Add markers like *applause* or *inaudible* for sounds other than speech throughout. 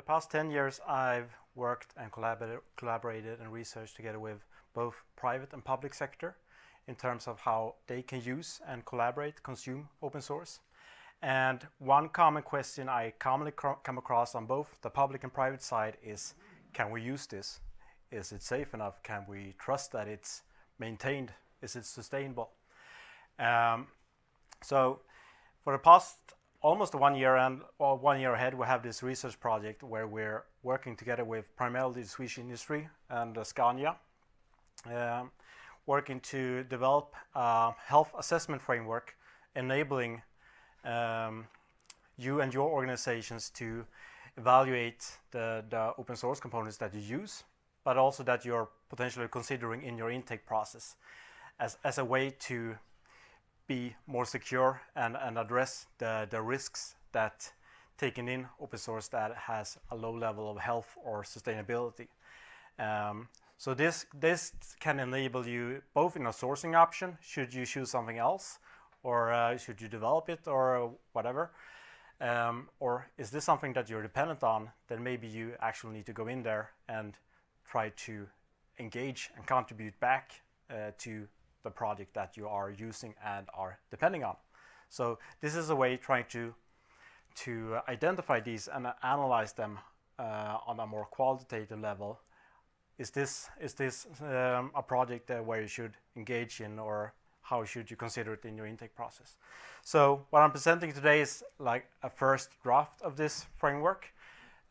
the past 10 years, I've worked and collaborated, collaborated and researched together with both private and public sector in terms of how they can use and collaborate, consume open source. And one common question I commonly come across on both the public and private side is, can we use this? Is it safe enough? Can we trust that it's maintained? Is it sustainable? Um, so for the past almost one year and one year ahead, we have this research project where we're working together with primarily the Swedish industry and uh, Scania, um, working to develop a health assessment framework enabling um, you and your organizations to evaluate the, the open source components that you use, but also that you're potentially considering in your intake process as, as a way to be more secure and, and address the, the risks that taking in open source that has a low level of health or sustainability. Um, so this, this can enable you both in a sourcing option, should you choose something else, or uh, should you develop it, or whatever. Um, or is this something that you're dependent on, then maybe you actually need to go in there and try to engage and contribute back uh, to the project that you are using and are depending on. So this is a way trying to to identify these and analyze them uh, on a more qualitative level. Is this is this um, a project uh, where you should engage in, or how should you consider it in your intake process? So what I'm presenting today is like a first draft of this framework,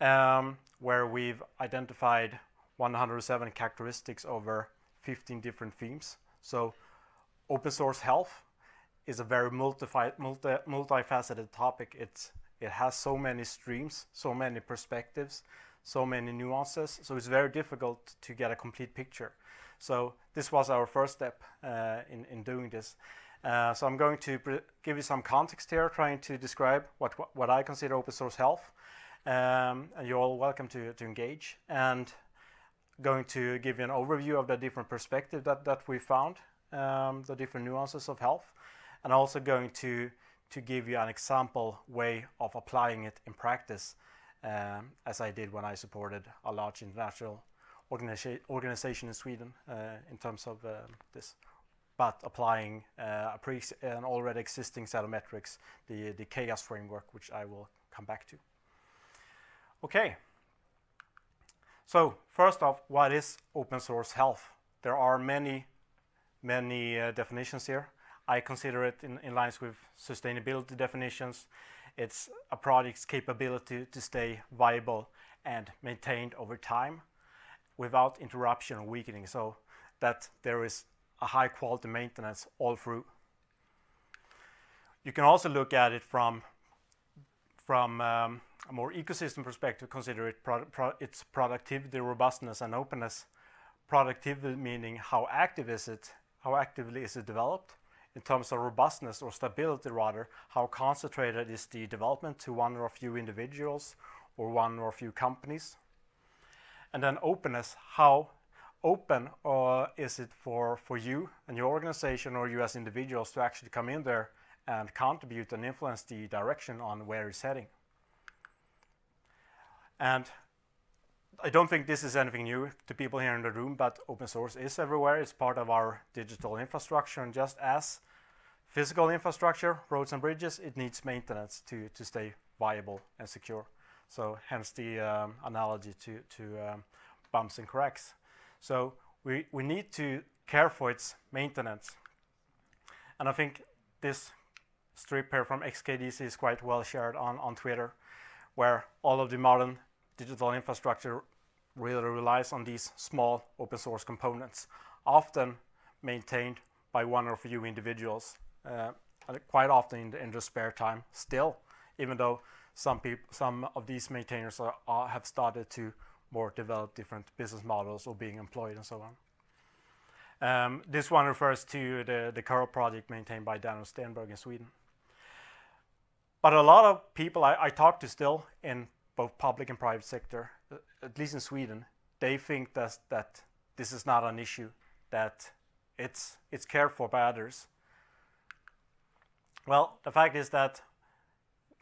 um, where we've identified 107 characteristics over 15 different themes. So open source health is a very multi, multi, multifaceted topic. It's, it has so many streams, so many perspectives, so many nuances. So it's very difficult to get a complete picture. So this was our first step uh, in, in doing this. Uh, so I'm going to give you some context here, trying to describe what, what, what I consider open source health. Um, and you're all welcome to, to engage. And going to give you an overview of the different perspective that, that we found um, the different nuances of health, and also going to to give you an example way of applying it in practice, um, as I did when I supported a large international organiza organization in Sweden uh, in terms of uh, this, but applying uh, an already existing set of metrics, the, the CHAOSS framework, which I will come back to. Okay. So first off, what is open source health? There are many many uh, definitions here. I consider it in, in lines with sustainability definitions. It's a project's capability to stay viable and maintained over time without interruption or weakening, so that there is a high quality maintenance all through. You can also look at it from, from um, a more ecosystem perspective, consider it pro pro its productivity, robustness, and openness. Productivity meaning how active is it how actively is it developed? In terms of robustness or stability rather, how concentrated is the development to one or a few individuals or one or a few companies? And then openness, how open uh, is it for, for you and your organization or you as individuals to actually come in there and contribute and influence the direction on where it's heading? And I don't think this is anything new to people here in the room, but open source is everywhere. It's part of our digital infrastructure, and just as physical infrastructure, roads and bridges, it needs maintenance to, to stay viable and secure. So hence the um, analogy to, to um, bumps and cracks. So we, we need to care for its maintenance. And I think this strip here from XKCD is quite well shared on, on Twitter, where all of the modern digital infrastructure really relies on these small open source components, often maintained by one or few individuals, uh, quite often in, the, in their spare time still, even though some, people, some of these maintainers are, are, have started to more develop different business models or being employed and so on. Um, this one refers to the, the curl project maintained by Daniel Stenberg in Sweden. But a lot of people I, I talk to still in both public and private sector, uh, at least in Sweden, they think that that this is not an issue, that it's it's cared for by others. Well, the fact is that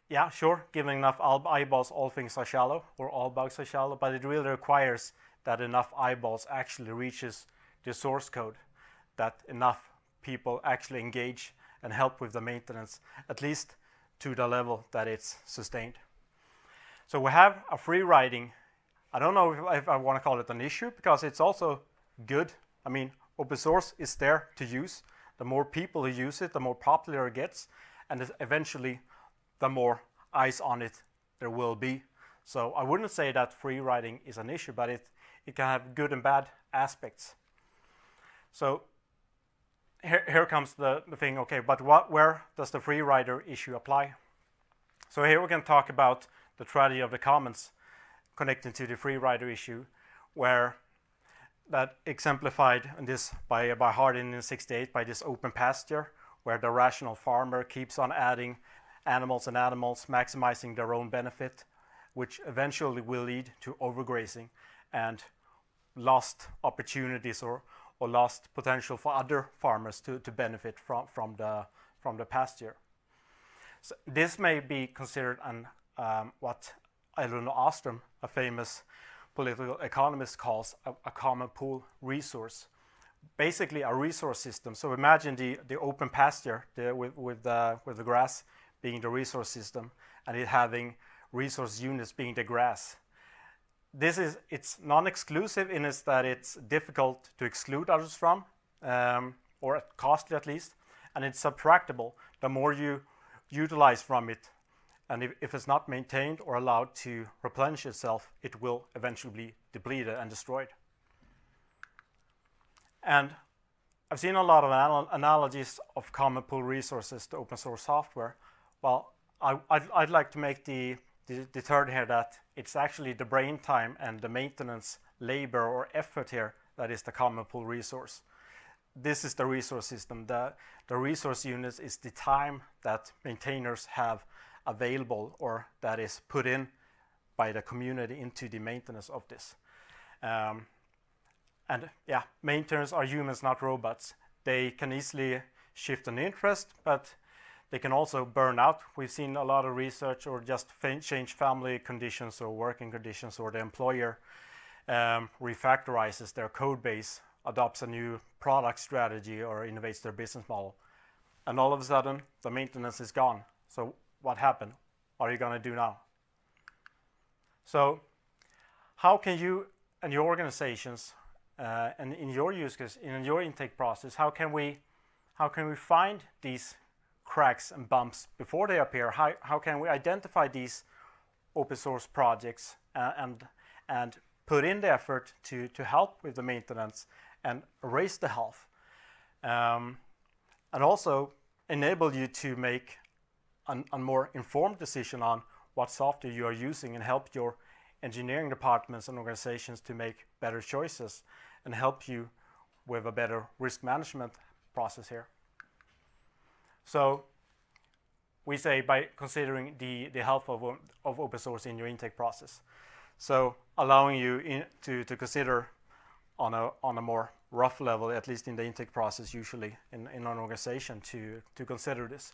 yeah, sure, giving enough eyeballs, all things are shallow, or all bugs are shallow, but it really requires that enough eyeballs actually reaches the source code, that enough people actually engage and help with the maintenance, at least to the level that it's sustained. So we have a free riding. I don't know if, if I want to call it an issue because it's also good. I mean, open source is there to use. The more people who use it, the more popular it gets, and eventually, the more eyes on it there will be. So I wouldn't say that free riding is an issue, but it, it can have good and bad aspects. So here, here comes the, the thing, okay, but what, where does the free rider issue apply? So here we can talk about the tragedy of the commons connecting to the free rider issue, where that exemplified in this by, by Hardin in 68 by this open pasture, where the rational farmer keeps on adding animals and animals, maximizing their own benefit, which eventually will lead to overgrazing and lost opportunities or or lost potential for other farmers to, to benefit from, from, the, from the pasture. So this may be considered an, um, what Elinor Ostrom, a famous political economist, calls a, a, common pool resource. Basically, a resource system. So imagine the, the open pasture the, with, with, the, with the grass being the resource system and it having resource units being the grass this is it's non-exclusive in is that it's difficult to exclude others from, um, or costly at least, and it's subtractable. The more you utilize from it, and if, if it's not maintained or allowed to replenish itself, it will eventually be depleted and destroyed. And I've seen a lot of anal analogies of common pool resources to open source software. Well, I, would I'd like to make the the third here that it's actually the brain time and the maintenance labor or effort here that is the common pool resource. This is the resource system. The, the resource units is the time that maintainers have available or that is put in by the community into the maintenance of this. Um, and yeah, maintainers are humans, not robots. They can easily shift an interest, but they can also burn out. We've seen a lot of research or just change family conditions or working conditions or the employer um, refactorizes their code base, adopts a new product strategy or innovates their business model. And all of a sudden, the maintenance is gone. So what happened? What are you going to do now? So how can you and your organizations uh, and in your use case, in your intake process, how can we how can we find these cracks and bumps before they appear? How, how can we identify these open source projects uh, and, and put in the effort to, to help with the maintenance and raise the health? Um, and also enable you to make a more informed decision on what software you are using and help your engineering departments and organizations to make better choices and help you with a better risk management process here. So we say by considering the, the health of, of open source in your intake process. So allowing you in, to, to consider on a, on a more rough level, at least in the intake process usually in, in an organization to, to consider this.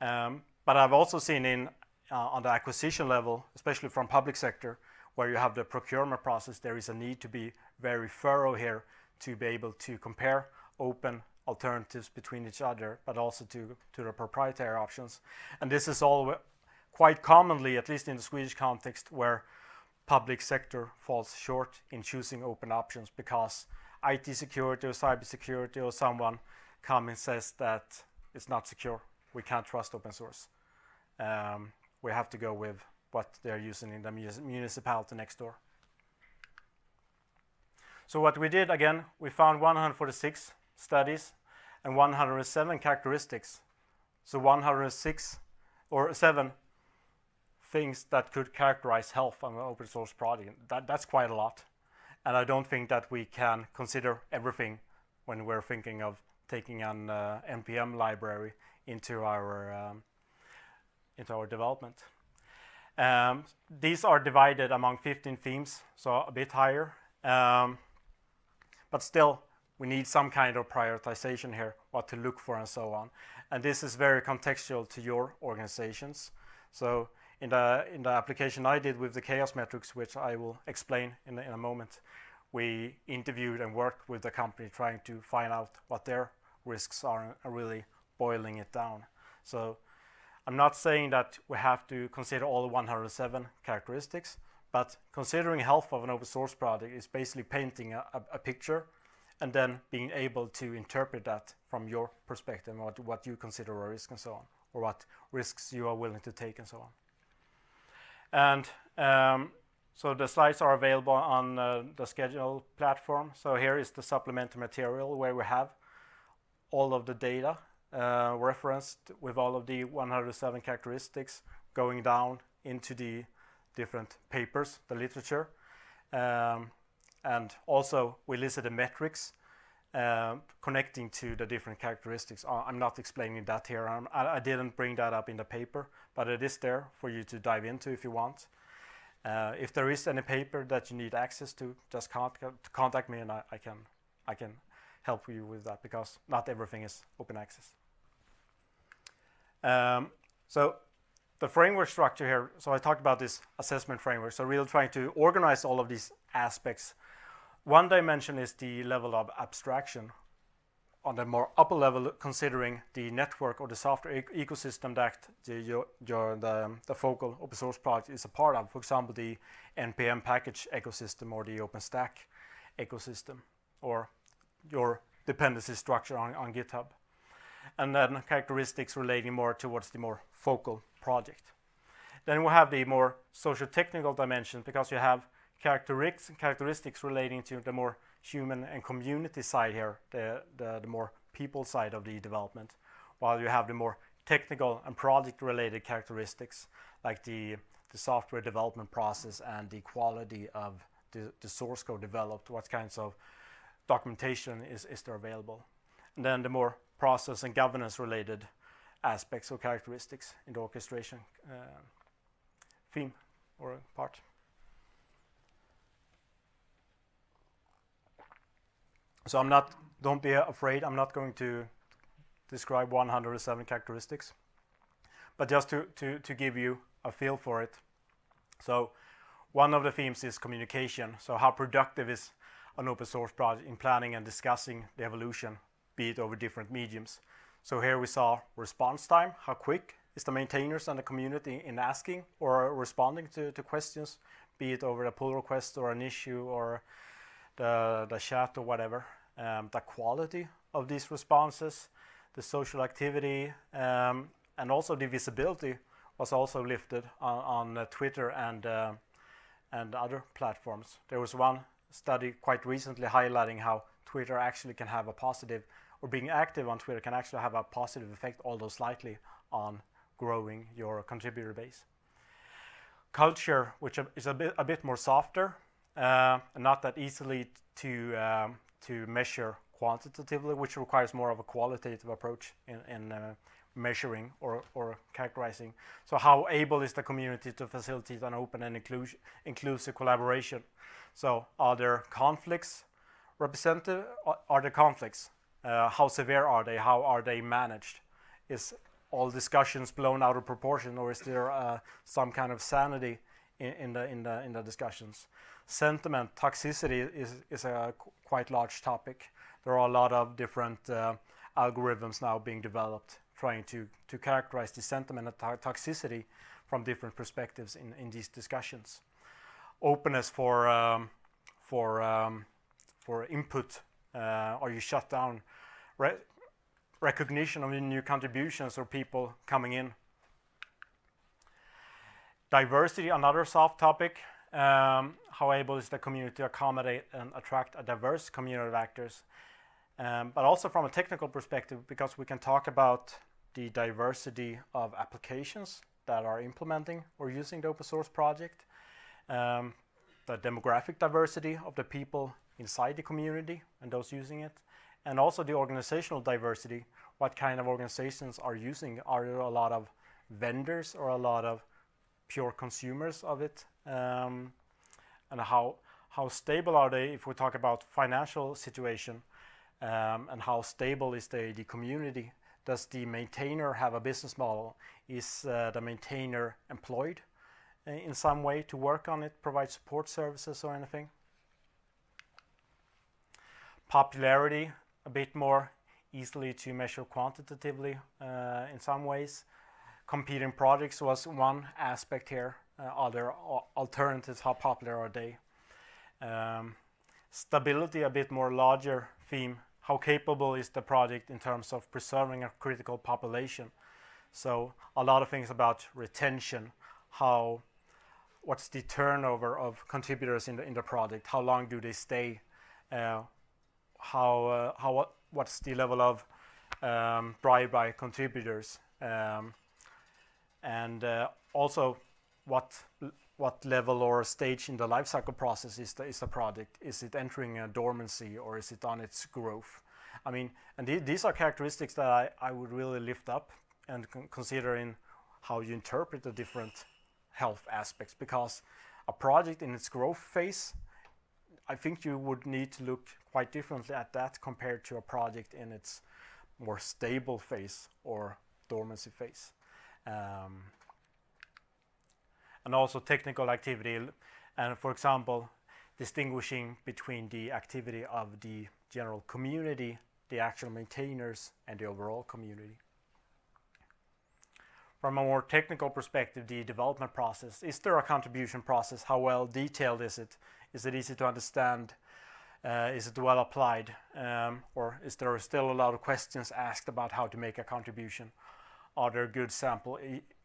Um, but I've also seen in uh, on the acquisition level, especially from public sector, where you have the procurement process, there is a need to be very thorough here to be able to compare open alternatives between each other, but also to, to the proprietary options. And this is all quite commonly, at least in the Swedish context, where public sector falls short in choosing open options because IT security or cybersecurity or someone comes and says that it's not secure. We can't trust open source. Um, we have to go with what they're using in the municipality next door. So what we did again, we found 146 studies and 107 characteristics. So 106 or 7 things that could characterize health on an open source project. That, that's quite a lot. And I don't think that we can consider everything when we're thinking of taking an uh, NPM library into our, um, into our development. Um, these are divided among 15 themes, so a bit higher. Um, but still, we need some kind of prioritization here, what to look for and so on. And this is very contextual to your organizations. So in the in the application I did with the CHAOSS metrics, which I will explain in, in a moment, we interviewed and worked with the company trying to find out what their risks are and really boiling it down. So I'm not saying that we have to consider all the 107 characteristics, but considering health of an open source project is basically painting a, a, a picture and then being able to interpret that from your perspective, what, what you consider a risk and so on, or what risks you are willing to take and so on. And um, so the slides are available on uh, the schedule platform. So here is the supplementary material where we have all of the data uh, referenced with all of the 107 characteristics going down into the different papers, the literature. Um, and also we listed the metrics uh, connecting to the different characteristics. Uh, I'm not explaining that here. I, I didn't bring that up in the paper, but it is there for you to dive into if you want. Uh, if there is any paper that you need access to, just contact, contact me and I, I, can I can help you with that because not everything is open access. Um, so the framework structure here, so I talked about this assessment framework, so really trying to organize all of these aspects. One dimension is the level of abstraction. On the more upper level, considering the network or the software ecosystem that the, your, your, the, the focal open source project is a part of. For example, the NPM package ecosystem or the OpenStack ecosystem, or your dependency structure on, on GitHub. And then characteristics relating more towards the more focal project. Then we have the more social technical dimension because you have characteristics relating to the more human and community side here, the, the, the more people side of the development, while you have the more technical and project related characteristics like the, the software development process and the quality of the, the source code developed, what kinds of documentation is, is there available. And then the more process and governance related aspects or characteristics in the orchestration uh, theme or part. So I'm not, don't be afraid, I'm not going to describe 107 characteristics, but just to, to, to give you a feel for it. So one of the themes is communication. So how productive is an open source project in planning and discussing the evolution, be it over different mediums. So here we saw response time, how quick is the maintainers and the community in asking or responding to, to questions, be it over a pull request or an issue or the, the chat or whatever. Um, the quality of these responses, the social activity, um, and also the visibility was also lifted on, on uh, Twitter and uh, and other platforms. There was one study quite recently highlighting how Twitter actually can have a positive or being active on Twitter can actually have a positive effect, although slightly, on growing your contributor base. Culture, which is a bit, a bit more softer, uh, not that easily to, um, to measure quantitatively, which requires more of a qualitative approach in, in uh, measuring or, or characterizing. So how able is the community to facilitate an open and inclus inclusive collaboration? So are there conflicts represented? Are there conflicts? Uh, how severe are they? How are they managed? Is all discussions blown out of proportion, or is there uh, some kind of sanity in, in, the in the in the discussions? Sentiment toxicity is is a qu quite large topic. There are a lot of different uh, algorithms now being developed trying to to characterize the sentiment and to toxicity from different perspectives in in these discussions. Openness for um, for um, for input uh, are you shut down? Re recognition of new contributions or people coming in. Diversity, another soft topic. Um, how able is the community to accommodate and attract a diverse community of actors? Um, but also from a technical perspective, because we can talk about the diversity of applications that are implementing or using the open source project, um, the demographic diversity of the people inside the community and those using it, and also the organizational diversity. What kind of organizations are using? Are there a lot of vendors or a lot of pure consumers of it? Um, and how how stable are they if we talk about financial situation? Um, and how stable is the, the community does the maintainer have a business model? Is uh, the maintainer employed uh, in some way to work on it, provide support services or anything? Popularity, a bit more easily to measure quantitatively uh, in some ways. Competing projects was one aspect here. Uh, other alternatives, how popular are they? Um, stability, a bit more larger theme. How capable is the project in terms of preserving a critical population? So a lot of things about retention, how what's the turnover of contributors in the in the project? How long do they stay? Uh, how uh, how what, what's the level of um, by contributors? Um, and uh, also what what level or stage in the life cycle process is the, is the project? Is it entering a dormancy or is it on its growth? I mean, and th these are characteristics that I, I would really lift up and con considering how you interpret the different health aspects because a project in its growth phase, I think you would need to look quite differently at that compared to a project in its more stable phase or dormancy phase. Um, and also technical activity. And for example, distinguishing between the activity of the general community, the actual maintainers, and the overall community. From a more technical perspective, the development process, is there a contribution process? How well detailed is it? Is it easy to understand? Uh, is it well applied? Um, or is there still a lot of questions asked about how to make a contribution? Are there good sample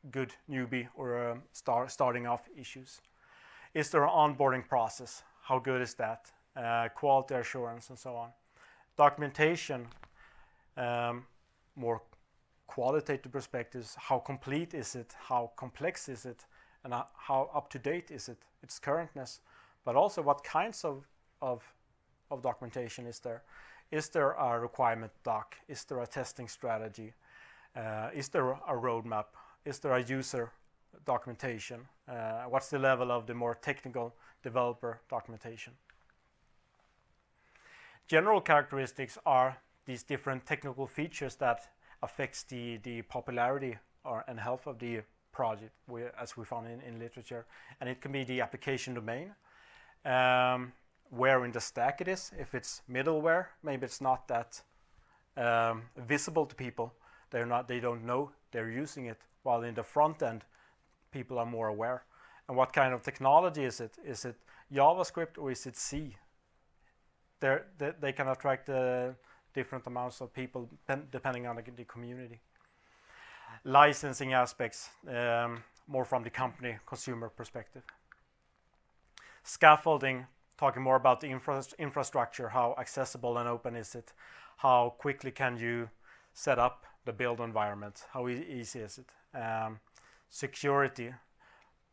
good newbie or um, start, starting off issues? Is there an onboarding process? How good is that? Uh, quality assurance and so on. Documentation, um, more qualitative perspectives. How complete is it? How complex is it? And uh, how up to date is it? Its currentness, but also what kinds of, of, of documentation is there? Is there a requirement doc? Is there a testing strategy? Uh, is there a roadmap? is there a user documentation? Uh, what's the level of the more technical developer documentation? General characteristics are these different technical features that affects the, the popularity or, and health of the project, we, as we found in, in literature. And it can be the application domain, um, where in the stack it is. If it's middleware, maybe it's not that um, visible to people. They're not, they don't know they're using it while in the front end, people are more aware. And what kind of technology is it? Is it JavaScript or is it C? They're, they, they can attract uh, different amounts of people depending on the, community. Licensing aspects, um, more from the company consumer perspective. Scaffolding, talking more about the infra infrastructure, how accessible and open is it? How quickly can you set up the build environment? How e easy is it? um, security,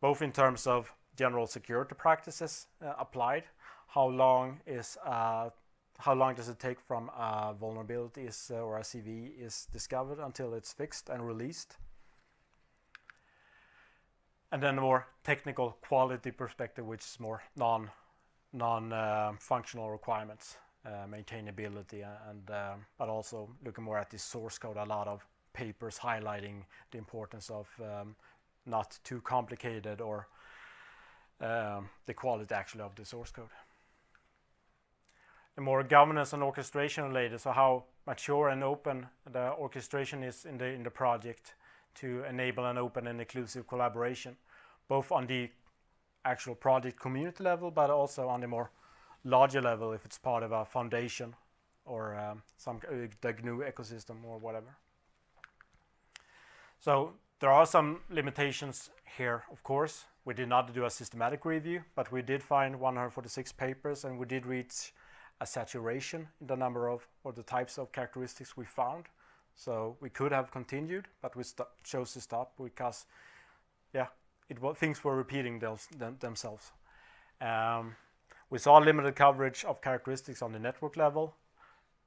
both in terms of general security practices uh, applied, how long is uh, how long does it take from a vulnerability is, uh, or a CV is discovered until it's fixed and released? And then the more technical quality perspective, which is more non non uh, functional requirements, uh, maintainability, and um, but also looking more at the source code. A lot of papers highlighting the importance of um, not too complicated or um, the quality actually of the source code. The more governance and orchestration related, so how mature and open the orchestration is in the in the project to enable an open and inclusive collaboration, both on the actual project community level, but also on the more larger level if it's part of a foundation or um, some uh, the GNU ecosystem or whatever. So there are some limitations here, of course. We did not do a systematic review, but we did find 146 papers and we did reach a saturation in the number of or the types of characteristics we found. So we could have continued, but we chose to stop because, yeah, it was things were repeating those, them, themselves. Um, we saw limited coverage of characteristics on the network level,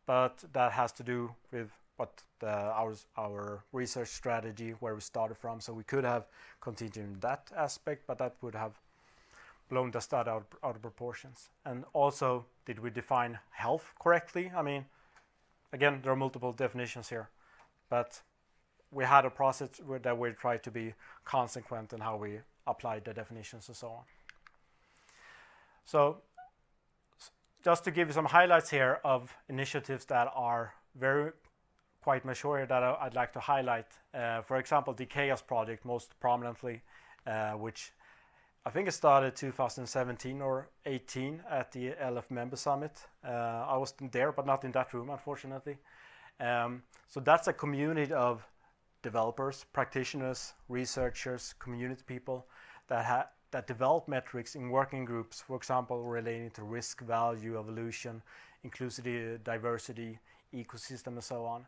but that has to do with what the, our our research strategy where we started from. So we could have continued in that aspect, but that would have blown the study out, out of proportions. And also, did we define health correctly? I mean, again, there are multiple definitions here. but we had a process that we tried to be consequent in how we applied the definitions and so on. So just to give you some highlights here of initiatives that are very quite mature that I'd like to highlight. Uh, for example, the CHAOSS project most prominently, uh, which I think it started 2017 or 18 at the LF Member Summit. Uh, I wasn't there, but not in that room, unfortunately. Um, so that's a community of developers, practitioners, researchers, community people that that develop metrics in working groups, for example, relating to risk, value, evolution, inclusivity, diversity, ecosystem, and so on.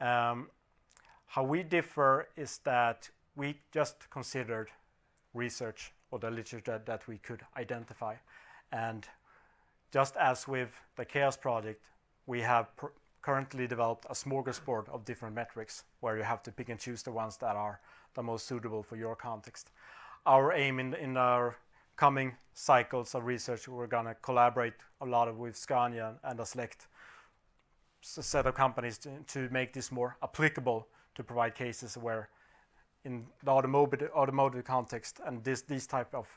Um, how we differ is that we just considered research or the literature that, we could identify. And just as with the CHAOSS project, we have currently developed a smorgasbord of different metrics where you have to pick and choose the ones that are the most suitable for your context. Our aim in, in our coming cycles of research, we're going to collaborate a lot with Scania and a select set of companies to, to make this more applicable to provide cases where in the automotive, automotive context and this, these type of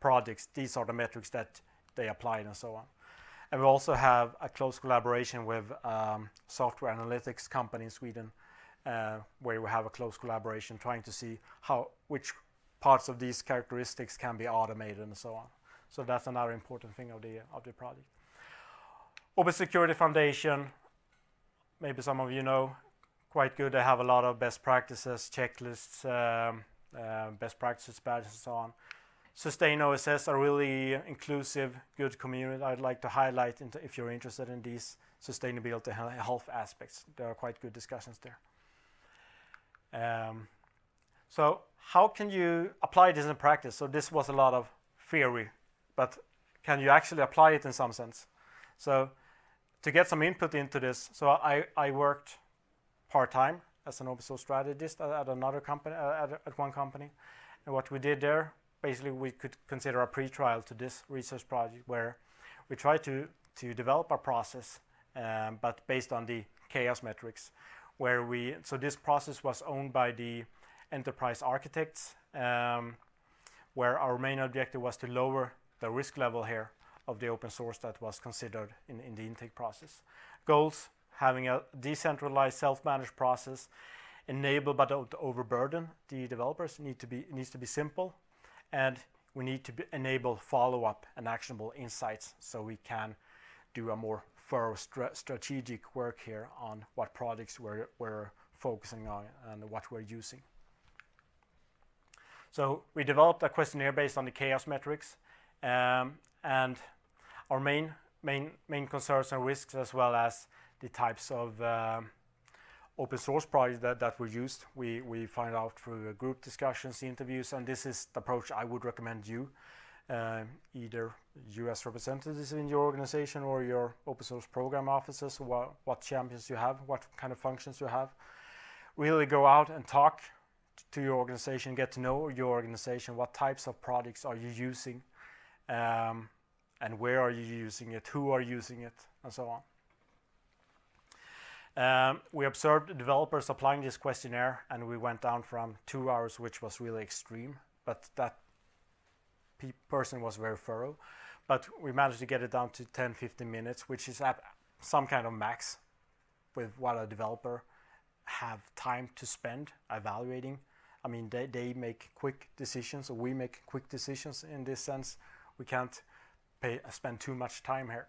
projects, these are the metrics that they apply and so on. And we also have a close collaboration with um, software analytics company in Sweden, uh, where we have a close collaboration trying to see how which parts of these characteristics can be automated and so on. So that's another important thing of the of the project. Open Security Foundation, maybe some of you know, quite good. They have a lot of best practices, checklists, um, uh, best practices badges, and so on. Sustain OSS are really inclusive, good community. I'd like to highlight if you're interested in these sustainability health aspects. There are quite good discussions there. Um, so how can you apply this in practice? So this was a lot of theory, but can you actually apply it in some sense? So to get some input into this, so I, I worked part-time as an open source strategist at, at another company, uh, at, at, one company. And what we did there, basically we could consider a pre-trial to this research project where we tried to, to develop a process, um, but based on the CHAOSS metrics, where we, so this process was owned by the enterprise architects, um, where our main objective was to lower the risk level here of the open source that was considered in, in the intake process. Goals, having a decentralized self-managed process enable but don't overburden the developers need to be needs to be simple and we need to enable follow-up and actionable insights so we can do a more thorough stra strategic work here on what products we're, we're focusing on and what we're using. So we developed a questionnaire based on the CHAOSS metrics um, and our main, main, main concerns and risks as well as the types of um, open source projects that, that were used. We, we find out through group discussions, interviews, and this is the approach I would recommend you, uh, either US representatives in your organization or your open source program offices, what, what champions you have, what kind of functions you have. Really go out and talk to your organization, get to know your organization, what types of products are you using, um, and where are you using it, who are using it, and so on. Um, we observed developers applying this questionnaire, and we went down from two hours, which was really extreme, but that pe person was very thorough. But we managed to get it down to 10, 15 minutes, which is at some kind of max with what a developer have time to spend evaluating. I mean, they, they make quick decisions, or we make quick decisions in this sense. We can't pay, spend too much time here.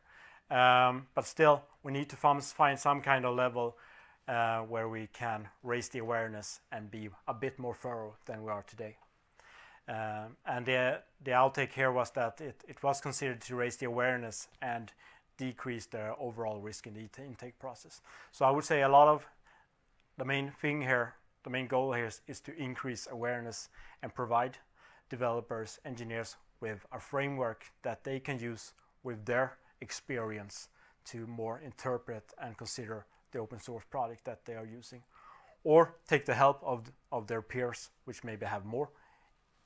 Um, but still, we need to find some kind of level uh, where we can raise the awareness and be a bit more thorough than we are today. Um, and the, the outtake here was that it, it was considered to raise the awareness and decrease the overall risk in the intake process. So I would say a lot of the main thing here, the main goal here is, is to increase awareness and provide developers, engineers with a framework that they can use with their experience to more interpret and consider the open source product that they are using or take the help of, of their peers which maybe have more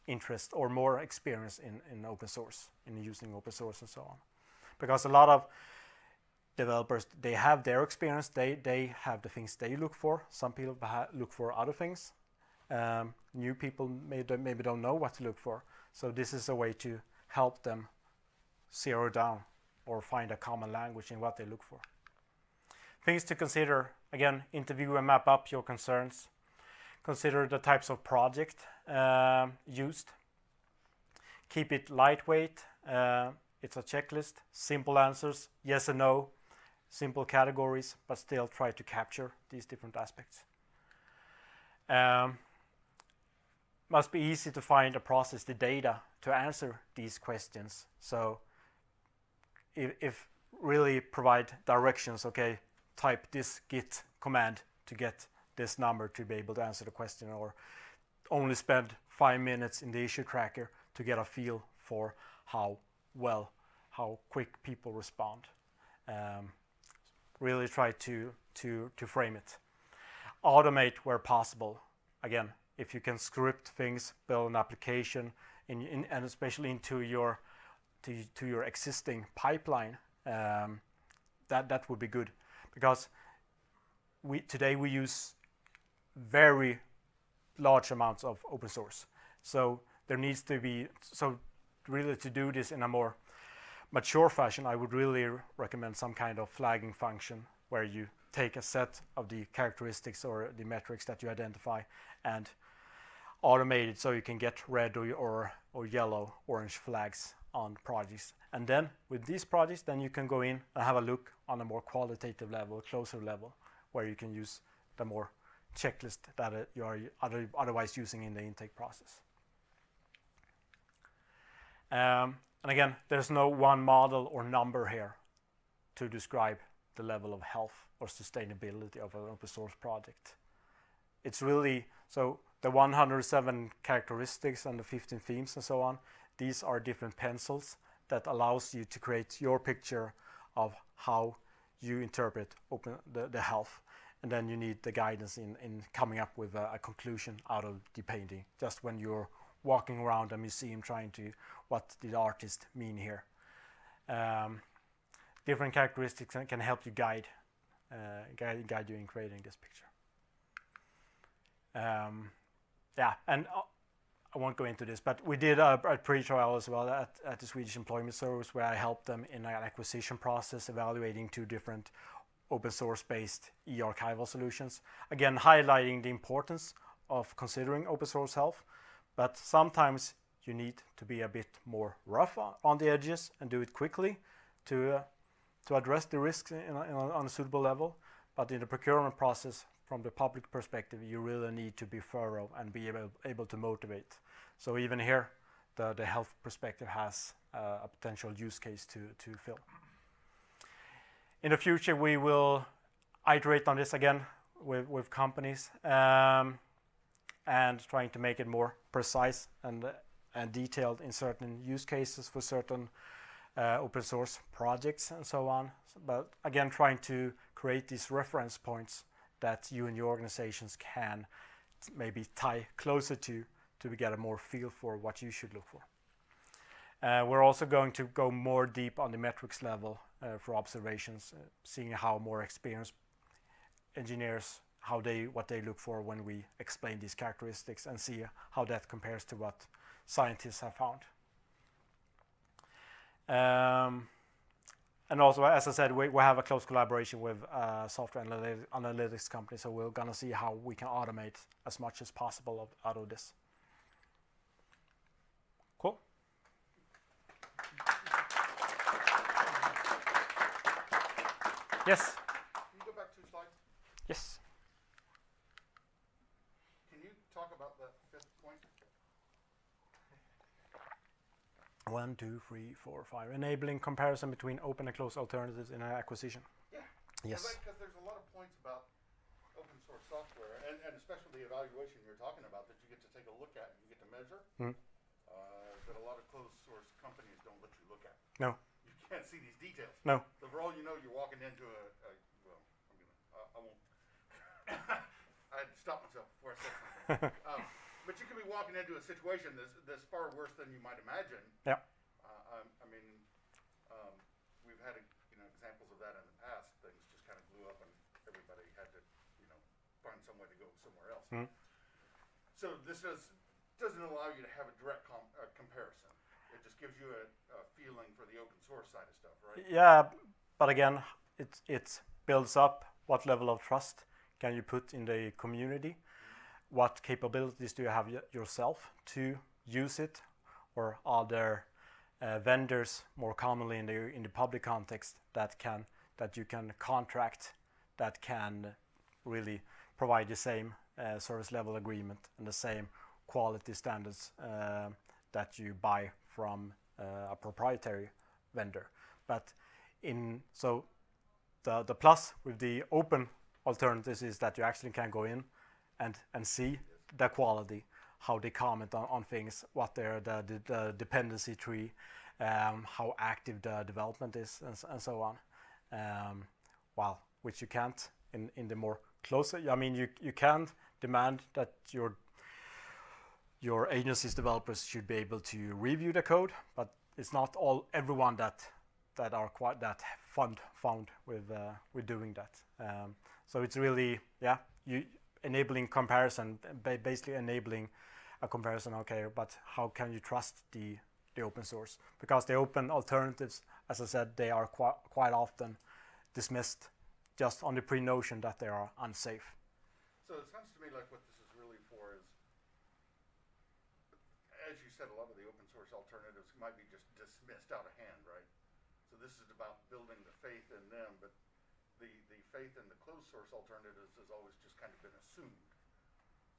interest or more experience in, in open source in using open source and so on. Because a lot of developers they have their experience they they have the things they look for. Some people look for other things. Um, new people maybe, maybe don't know what to look for. So this is a way to help them zero down or find a common language in what they look for. Things to consider again interview and map up your concerns. Consider the types of project uh, used. Keep it lightweight uh, it's a checklist. Simple answers yes and no. Simple categories, but still try to capture these different aspects. Um, must be easy to find and process the data to answer these questions. So if, if really provide directions, okay, type this git command to get this number to be able to answer the question or only spend five minutes in the issue tracker to get a feel for how well, how quick people respond. Um, really try to, to, to frame it. Automate where possible. Again, if you can script things, build an application, in, in, and especially into your to, to your existing pipeline, um, that that would be good, because we today we use very large amounts of open source. So there needs to be so really to do this in a more mature fashion, I would really recommend some kind of flagging function where you take a set of the characteristics or the metrics that you identify and automate it so you can get red or, or, or yellow, orange flags on projects. And then with these projects, then you can go in and have a look on a more qualitative level, closer level, where you can use the more checklist that uh, you are other, otherwise using in the intake process. Um, and again, there's no one model or number here to describe the level of health or sustainability of an open source project. It's really so the 107 characteristics and the 15 themes and so on, these are different pencils that allows you to create your picture of how you interpret open the, the health. And then you need the guidance in, in coming up with a, a conclusion out of the painting, just when you're walking around a museum trying to what did the artist mean here. Um, different characteristics can help you guide, uh, guide, guide you in creating this picture. Um, yeah, and uh, I won't go into this, but we did a, a pre-trial as well at, at the Swedish Employment Service where I helped them in an acquisition process evaluating two different open source based e-archival solutions. Again, highlighting the importance of considering open source health, but sometimes you need to be a bit more rough on the edges and do it quickly to, uh, to address the risks in a, in a, on a suitable level. But in the procurement process, from the public perspective, you really need to be thorough and be able, able to motivate. So even here, the, the health perspective has uh, a potential use case to, to fill. In the future, we will iterate on this again with, with companies. Um, and trying to make it more precise and, and detailed in certain use cases for certain uh, open source projects and so on. But again, trying to create these reference points that you and your organizations can maybe tie closer to to get a more feel for what you should look for. Uh, we're also going to go more deep on the metrics level uh, for observations, uh, seeing how more experienced engineers how they what they look for when we explain these characteristics and see how that compares to what scientists have found. Um, and also, as I said, we, we have a close collaboration with uh, software analytics company, so we're gonna see how we can automate as much as possible of, out of this. Cool. Yes. Can you go back two slides? Yes. One, two, three, four, five. Enabling comparison between open and closed alternatives in an acquisition. Yeah. Yes. Because there's a lot of points about open source software, and, and especially the evaluation you're talking about that you get to take a look at and you get to measure, mm. uh, that a lot of closed source companies don't let you look at. No. You can't see these details. No. So for all you know, you're walking into a, a well, I'm gonna, uh, I won't. *laughs* I had to stop myself before I said something. *laughs* um, but you could be walking into a situation that's, that's far worse than you might imagine. Yeah. Uh, I, I, mean, um, we've had a, you know examples of that in the past. Things just kind of blew up, and everybody had to you know find some way to go somewhere else. Mm -hmm. So this does doesn't allow you to have a direct com uh, comparison. It just gives you a, a, feeling for the open source side of stuff, right? Yeah, but again, it it builds up what level of trust can you put in the community what capabilities do you have yourself to use it, or are there uh, vendors more commonly in the in the public context that can that you can contract that can really provide the same uh, service level agreement and the same quality standards uh, that you buy from uh, a proprietary vendor. But in so the the plus with the open alternatives is that you actually can go in and and see the quality, how they comment on, on things, what their the, the, the dependency tree, um, how active the development is, and, and so on. Um, well, which you can't in, in the more closer. I mean, you you can demand that your your agency's developers should be able to review the code, but it's not all everyone that that are quite that fund found with uh, with doing that. Um, so it's really yeah you enabling comparison, basically enabling a comparison. Okay, but how can you trust the the open source? Because the open alternatives, as I said, they are quite quite often dismissed just on the pre-notion that they are unsafe. So it sounds to me like what this is really for is, as you said, a lot of the open source alternatives might be just dismissed out of hand, right? So this is about building the faith in them, but the, the faith in the closed source alternatives has always just kind of been assumed.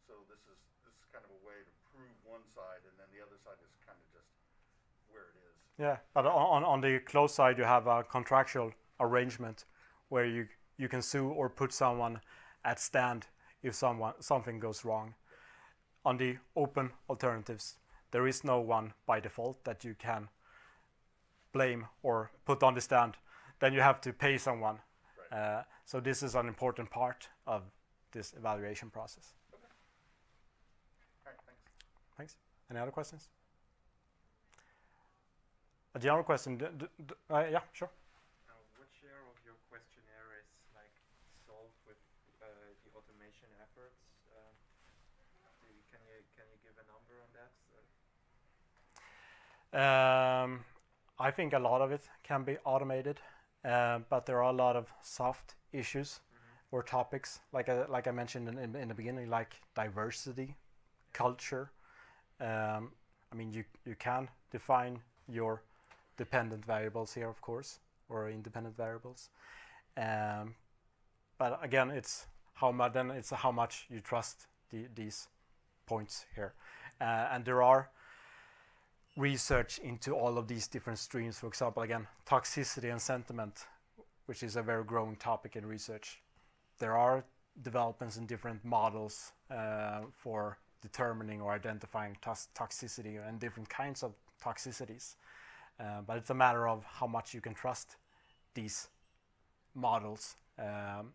So this is this is kind of a way to prove one side, and then the other side is kind of just where it is. Yeah, but on, on the closed side, you have a contractual arrangement where you, you can sue or put someone at stand if someone something goes wrong. On the open alternatives, there is no one by default that you can blame or put on the stand. Then you have to pay someone. Right. Uh, so this is an important part of this evaluation process. All right, thanks. Thanks. Any other questions? A general question. D- d- d- uh, yeah, sure. Now, what share of your questionnaire is like solved with uh, the automation efforts? Uh, you, can you can you give a number on that? Uh, Um, I think a lot of it can be automated, uh, but there are a lot of soft issues or topics, like I, like I mentioned in, in, in the beginning, like diversity, culture. Um, I mean, you you can define your dependent variables here, of course, or independent variables. Um, but again, it's how much then it's how much you trust the, these points here, uh, and there are research into all of these different streams. For example, again, toxicity and sentiment, which is a very growing topic in research. There are developments in different models uh, for determining or identifying toxicity and different kinds of toxicities. Uh, but it's a matter of how much you can trust these models. Um,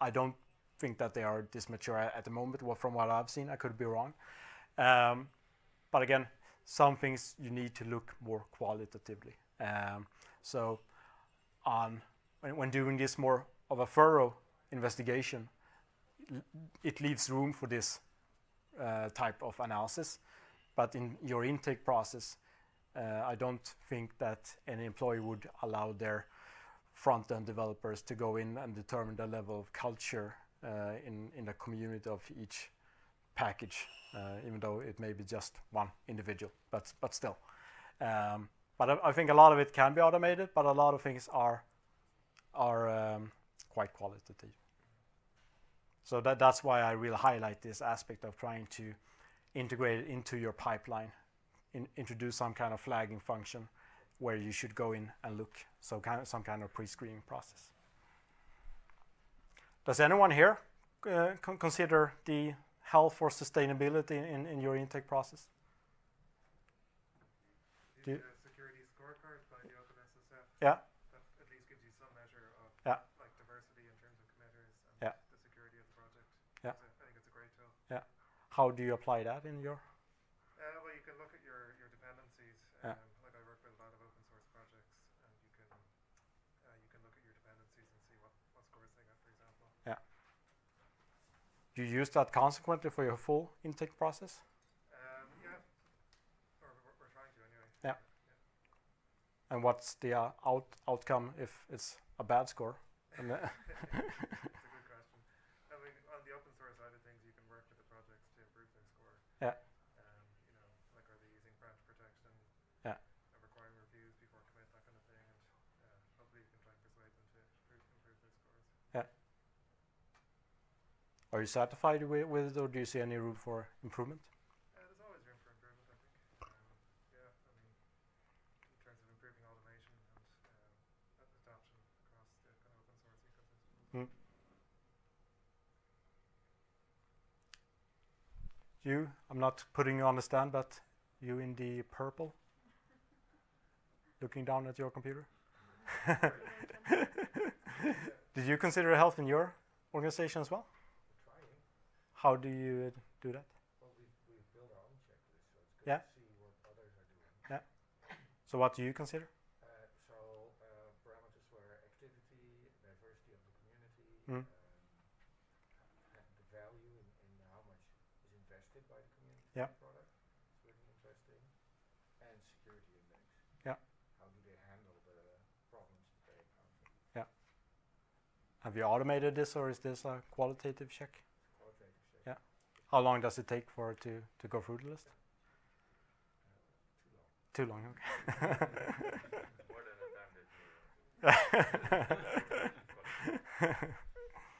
I don't think that they are this mature at the moment. Well, from what I've seen, I could be wrong. Um, but again, some things you need to look more qualitatively. Um, so, on when, when doing this more of a thorough investigation, it leaves room for this uh, type of analysis. But in your intake process, uh, I don't think that any employee would allow their front-end developers to go in and determine the level of culture uh, in in the community of each package, uh, even though it may be just one individual, but but still. Um, but I, I think a lot of it can be automated, but a lot of things are are um, quite qualitative. So that that's why I really highlight this aspect of trying to integrate it into your pipeline, in, introduce some kind of flagging function where you should go in and look, so kind of, some kind of pre-screening process. Does anyone here uh, con- consider the health or sustainability in, in your intake process? Do you- security scorecard by the OpenSSF. Yeah. That at least gives you some measure of Yeah. like diversity in terms of committers and Yeah. the security of the project. Yeah. So I think it's a great tool. How do you apply that in your? Uh, well, you can look at your, your dependencies. Yeah. Um, like I work with a lot of open source projects, and you can uh, you can look at your dependencies and see what, what scores they got, for example. You use that consequently for your full intake process? Um, yeah, or we're, trying to anyway. Yeah. And what's the uh, out outcome if it's a bad score? *laughs* *laughs* And, uh, It's a good question. I mean, on the open source side of things, you can work with the projects to improve their score. Yeah. Um, you know, like are they using branch protection? Yeah. uh, Requiring reviews before commit, that kind of thing, and uh, hopefully you can try and persuade them to improve, improve their scores. Are you satisfied with, with it, or do you see any room for improvement? Uh, there's always room for improvement, I think. Um, yeah, I mean, in terms of improving automation and um, adoption across the kind of open source ecosystem. You, I'm not putting you on the stand, but you in the purple, *laughs* looking down at your computer. *laughs* *laughs* Did you consider health in your organization as well? How do you uh, do that? Well, we've, we've built our own checklist, so it's good Yeah. to see what others are doing. So what do you consider? Uh, so uh, parameters were activity, diversity of the community, Mm. um, the value in, in how much is invested by the community Yeah. in the product. It's really interesting. And security index. Yeah. How do they handle the problems that they encounter? Have you automated this, or is this a qualitative check? It's qualitative check. Yeah. How long does it take for it to, to go through the list? Too long. Too long, okay. More than the time that you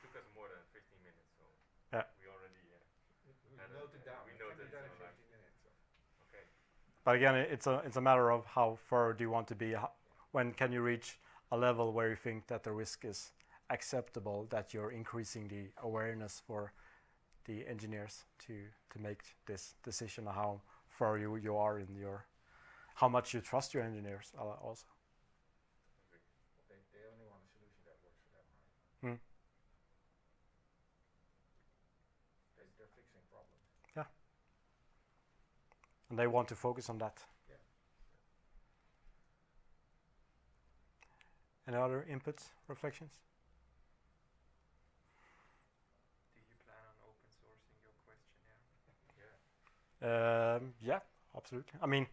took us more than 15 minutes, so Yeah. we already We, we And, note it down. we noted be done in so, like- 15 minutes. So. okay. But again, it's a it's a matter of how far do you want to be. When can you reach a level where you think that the risk is acceptable, that you're increasing the awareness for the engineers to to make this decision on how far you you are in your, how much you trust your engineers also. They, they only want a solution that works for them, right? Hmm. They, they're fixing problems. and they want to focus on that. Yeah. Any other inputs, reflections? Do you plan on open sourcing your questionnaire? Yeah. Um, yeah, absolutely. I mean,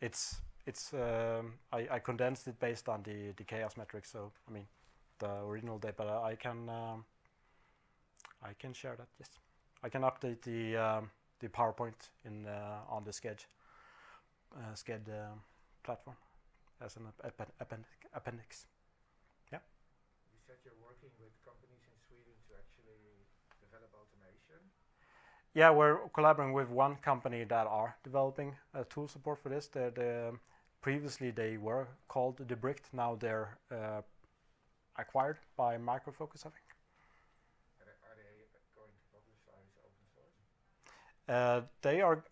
it's it's um, I, I condensed it based on the the CHAOSS metrics. So I mean, the original data, but I can um, I can share that. Yes, I can update the um, the PowerPoint in uh, on the Sched uh, um, platform as an app- appen- appendix. Yeah. You said you're working with companies in Sweden to actually develop automation. Yeah, we're collaborating with one company that are developing uh, tool support for this. The, the previously they were called Debricked. Now they're uh, acquired by Micro Focus, I think. Are they, are going to open source? Uh, they are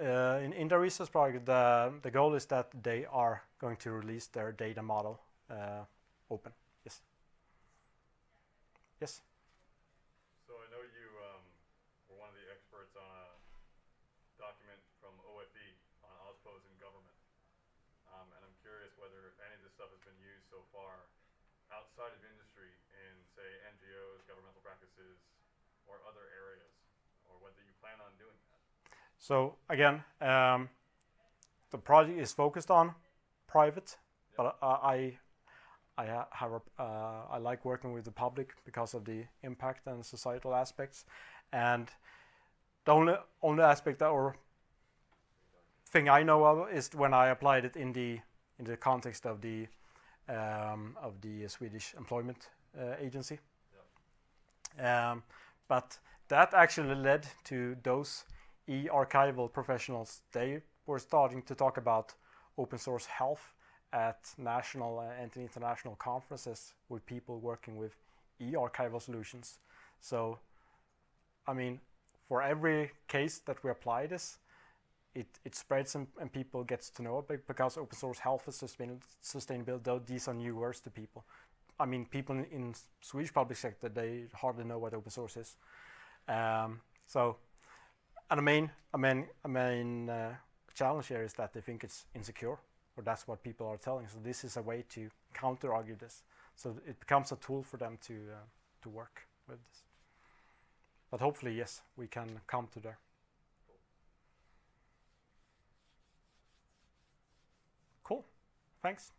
uh, in, in the research project. The the goal is that they are going to release their data model uh, open. Yes. Yes. So I know you um, were one of the experts on a document from OFE on OSPOs in government. Um, and I'm curious whether any of this stuff has been used so far outside of industry in, say, NGOs, governmental practices, or other areas, or whether you plan on doing that. So again, um, the project is focused on private, but I I ha- have a, uh, I like working with the public because of the impact and societal aspects, and the only only aspect that or thing I know of is when I applied it in the in the context of the um, of the Swedish Employment uh, Agency. Um, but that actually led to those e-archival professionals. They were starting to talk about open source health at national and international conferences with people working with e-archival solutions. So, I mean, for every case that we apply this, it, it spreads and, and people gets to know it because open source health is sustainable, sustainability, tho- these are new words to people. I mean, people in, in Swedish public sector, they hardly know what open source is. Um, so, and the main, I mean, I mean, uh, challenge here is that they think it's insecure, or that's what people are telling. So this is a way to counter argue this. So it becomes a tool for them to uh, to work with this. but hopefully, yes, we can come to there. Cool. Thanks.